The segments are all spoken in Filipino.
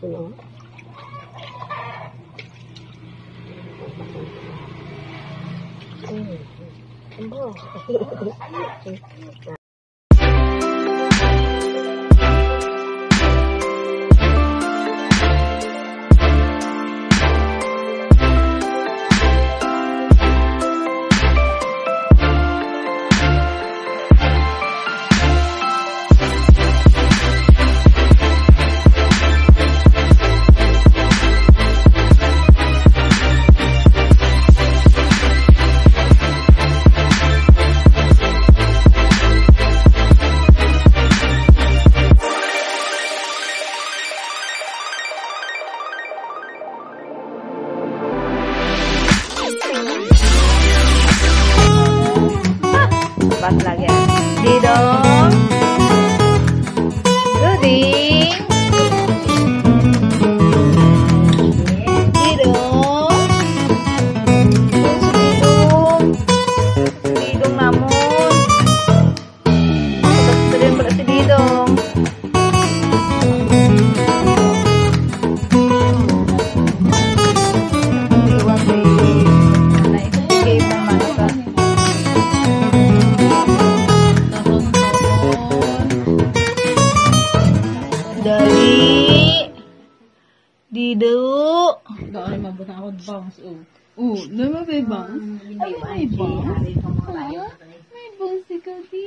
Ito na. Mm. Ang lót là gà đi đâu? Didu. Dahil mabuta ako bangs. Oh, oh naman may bangs? Ay, may bangs? Ah, May bangs si Kati.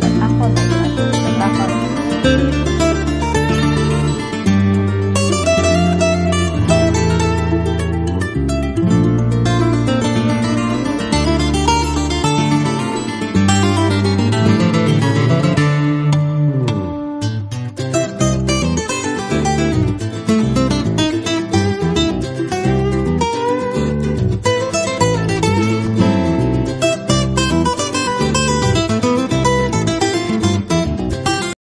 dekat angkot dekat angkot